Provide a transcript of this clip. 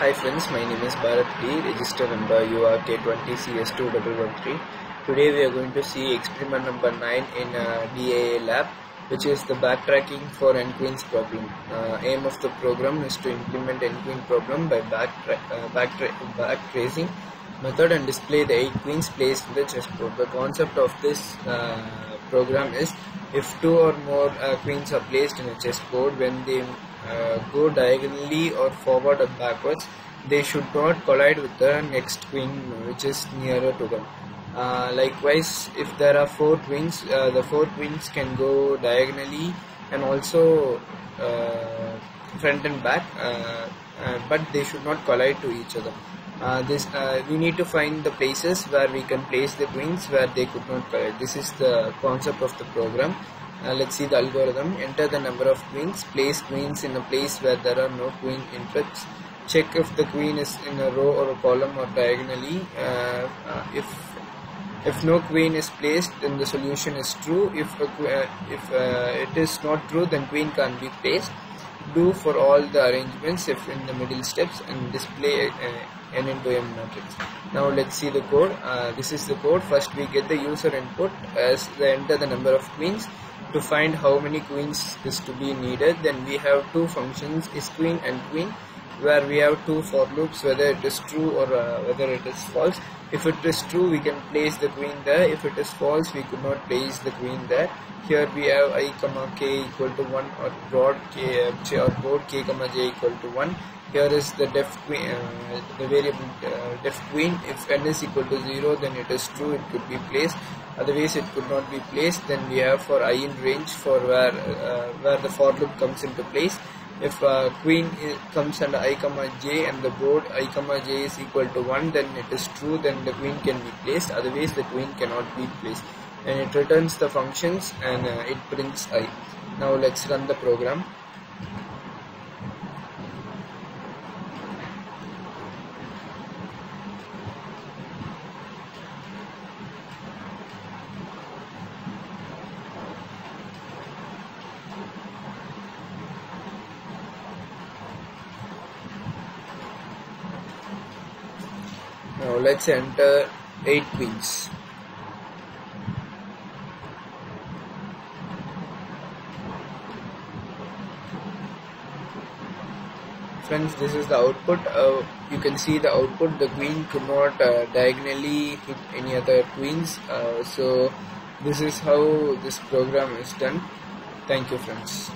Hi friends, my name is Bharat D, register number URK20CS2113. Today we are going to see experiment number 9 in uh, DAA lab which is the backtracking for n-queens problem. Uh, aim of the program is to implement n-queen problem by uh, back, back method and display the 8 queens placed in the chessboard. The concept of this uh, program is if two or more uh, queens are placed in a chessboard when they uh, go diagonally or forward or backwards they should not collide with the next queen which is nearer to them. Uh, likewise if there are four queens uh, the four queens can go diagonally and also uh, front and back uh, but they should not collide to each other this we need to find the places where we can place the queens where they could not collide this is the concept of the program. Uh, let's see the algorithm. Enter the number of queens. Place queens in a place where there are no queen inputs check if the queen is in a row or a column or diagonally. Uh, uh, if if no queen is placed then the solution is true. If uh, if uh, it is not true then queen can't be placed. Do for all the arrangements if in the middle steps and display uh, n into m matrix. Now let's see the code. Uh, this is the code. First we get the user input as they enter the number of queens. To find how many queens is to be needed then we have two functions is queen and queen where we have two for loops whether it is true or uh, whether it is false. If it is true we can place the queen there. If it is false we could not place the queen there. Here we have i comma k equal to 1 or board k uh, or board k comma j equal to 1 here is the def queen uh, the variable uh, def queen. If n is equal to 0 then it is true it could be placed. Otherwise it could not be placed. Then we have for i in range for where uh, where the for loop comes into place if uh, queen comes under i comma j and the board i comma j is equal to 1 then it is true then the queen can be placed. Otherwise the queen cannot be placed. And it returns the functions and uh, it prints i. Now let's run the program Now let's enter 8 queens. Friends, this is the output. Uh, you can see the output. The queen could not uh, diagonally hit any other queens. Uh, so this is how this program is done. Thank you friends.